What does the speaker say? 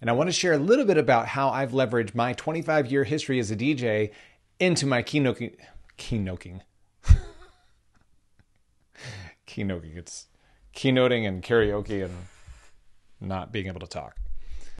And I want to share a little bit about how I've leveraged my 25 year history as a DJ into my keynoting. Keynoting. keynoting. It's keynoting and karaoke and not being able to talk.